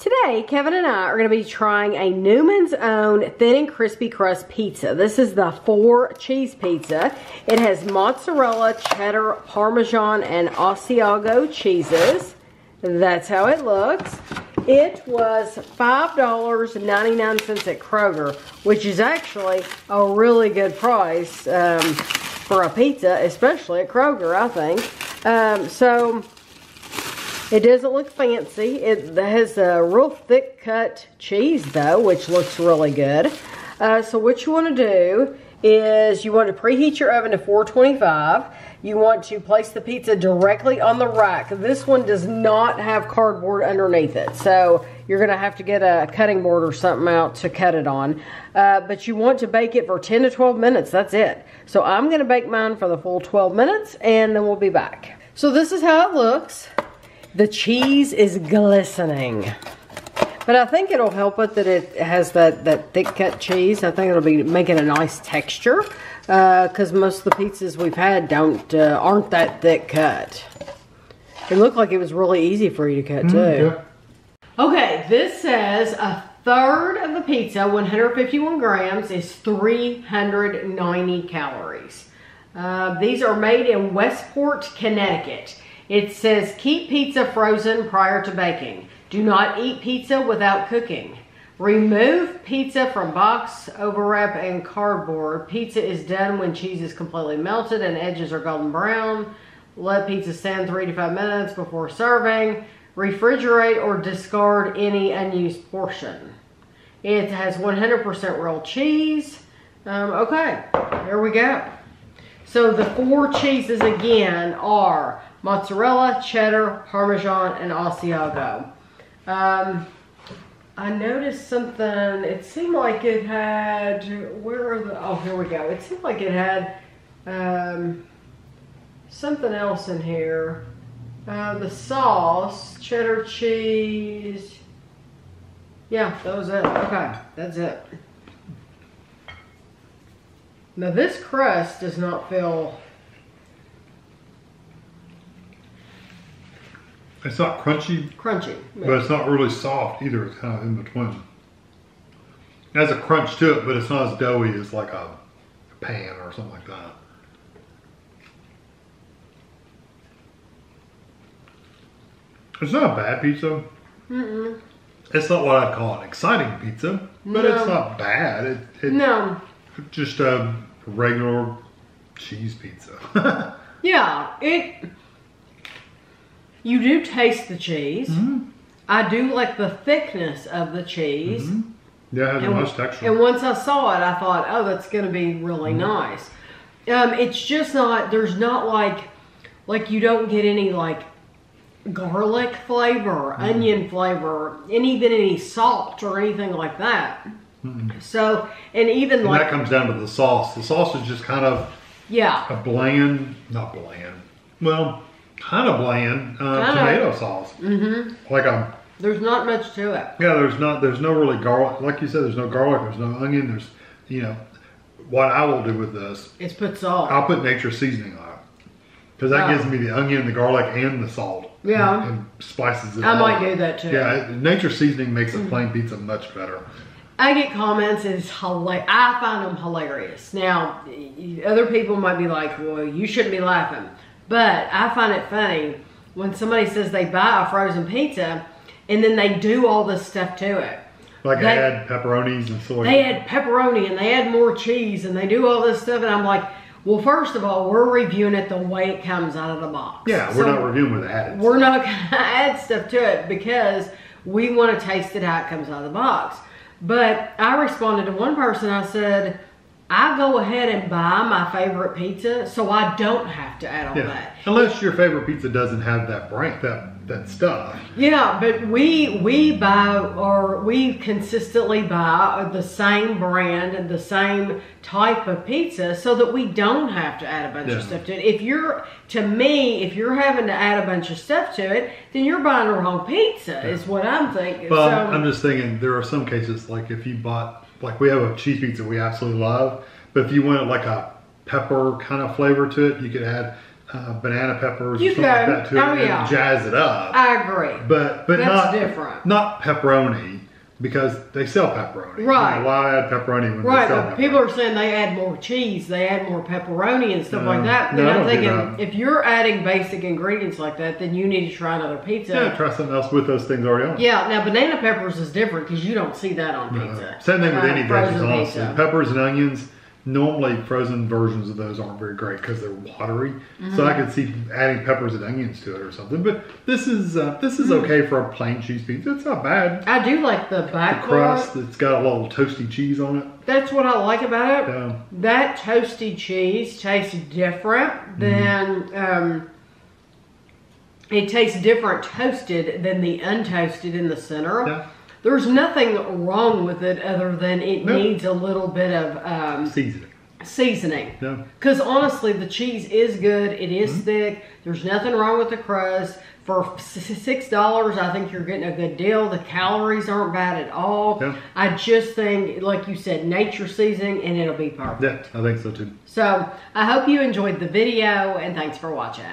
Today, Kevin and I are going to be trying a Newman's Own Thin and Crispy Crust Pizza. This is the four cheese pizza. It has mozzarella, cheddar, parmesan, and Asiago cheeses. That's how it looks. It was $5.99 at Kroger, which is actually a really good price um, for a pizza, especially at Kroger, I think. Um, so it doesn't look fancy. It has a real thick cut cheese though, which looks really good. Uh, so what you want to do is you want to preheat your oven to 425. You want to place the pizza directly on the rack. This one does not have cardboard underneath it. So you're going to have to get a cutting board or something out to cut it on. Uh, but you want to bake it for 10 to 12 minutes. That's it. So I'm going to bake mine for the full 12 minutes and then we'll be back. So this is how it looks. The cheese is glistening. But I think it'll help it that it has that, that thick cut cheese. I think it'll be making a nice texture because uh, most of the pizzas we've had don't uh, aren't that thick cut. It looked like it was really easy for you to cut too. Mm, yeah. Okay, this says a third of the pizza, 151 grams, is 390 calories. Uh, these are made in Westport, Connecticut. It says keep pizza frozen prior to baking. Do not eat pizza without cooking. Remove pizza from box, overwrap, and cardboard. Pizza is done when cheese is completely melted and edges are golden brown. Let pizza stand three to five minutes before serving. Refrigerate or discard any unused portion. It has 100% real cheese. Um, okay, here we go. So the four cheeses again are mozzarella, cheddar, parmesan, and Asiago. Um, I noticed something, it seemed like it had, where are the, oh, here we go. It seemed like it had um, something else in here. Uh, the sauce, cheddar cheese. Yeah, that was it. Okay, that's it. Now this crust does not feel It's not crunchy. Crunchy. But it's not really soft either. It's kind of in between. It has a crunch to it, but it's not as doughy as like a pan or something like that. It's not a bad pizza. Mm-mm. It's not what I'd call an exciting pizza, but no. it's not bad. It, it, no. Just a regular cheese pizza. yeah, it you do taste the cheese. Mm-hmm. I do like the thickness of the cheese. Mm-hmm. Yeah, it has and, a nice texture. And once I saw it, I thought, oh, that's going to be really mm-hmm. nice. Um, it's just not. There's not like, like you don't get any like garlic flavor, mm-hmm. onion flavor, and even any salt or anything like that. Mm-hmm. So, and even and like that comes down to the sauce. The sauce is just kind of yeah a bland, not bland. Well, kind of bland uh, tomato sauce. Mm-hmm. Like a. There's not much to it. Yeah, there's not. There's no really garlic. Like you said, there's no garlic. There's no onion. There's, you know, what I will do with this. It's put salt. I'll put nature seasoning on it because that oh. gives me the onion, the garlic, and the salt. Yeah. And, and spices it. I might do that too. Yeah, nature seasoning makes a mm-hmm. plain pizza much better. I get comments it's hilarious. I find them hilarious. Now, other people might be like, "Well, you shouldn't be laughing." But I find it funny when somebody says they buy a frozen pizza and then they do all this stuff to it. Like they, add pepperonis and soy. They add pepperoni and they add more cheese and they do all this stuff and I'm like, well, first of all, we're reviewing it the way it comes out of the box. Yeah, we're so not reviewing with added. We're not going to add stuff to it because we want to taste it how it comes out of the box. But I responded to one person, I said, I go ahead and buy my favorite pizza so I don't have to add all yeah. that. Unless your favorite pizza doesn't have that brand, that that stuff. Yeah, but we we buy or we consistently buy the same brand and the same type of pizza so that we don't have to add a bunch yeah. of stuff to it. If you're to me, if you're having to add a bunch of stuff to it, then you're buying the wrong pizza. Yeah. Is what I'm thinking. Well, so, I'm just thinking there are some cases like if you bought like we have a cheese pizza we absolutely love, but if you wanted like a pepper kind of flavor to it, you could add uh, banana peppers You or something like that to it Oh, and jazz it up. I agree. but but That's not different. not pepperoni because they sell pepperoni. You know, Right. why add pepperoni when Right, they sell pepperoni? people are saying they add more cheese, they add more pepperoni and stuff No. like that. No, I'm thinking, if you're adding basic ingredients like that, then you need to try another pizza. yeah, try something else with those things already on. it. Yeah, now banana peppers is different because you don't see that on pizza. same thing with Uh, any veggies, honestly. Peppers and onions. Normally, frozen versions of those aren't very great because they're watery. So Mm-hmm. I could see adding peppers and onions to it or something. But this is uh, this is Mm. okay for a plain cheese pizza. It's not bad. I do like the The back crust, part. it's got a little toasty cheese on it. That's what I like about it. That toasty cheese tastes different than um, it tastes different toasted than the untoasted in the center. Yeah. There's nothing wrong with it other than it No. needs a little bit of um, Seasoning. seasoning. Yeah. Because honestly, the cheese is good. It is Mm-hmm. thick. There's nothing wrong with the crust. For six dollars, I think you're getting a good deal. The calories aren't bad at all. Yeah. I just think, like you said, nature seasoning, and it'll be perfect. Yeah, I think so too. So I hope you enjoyed the video, and thanks for watching.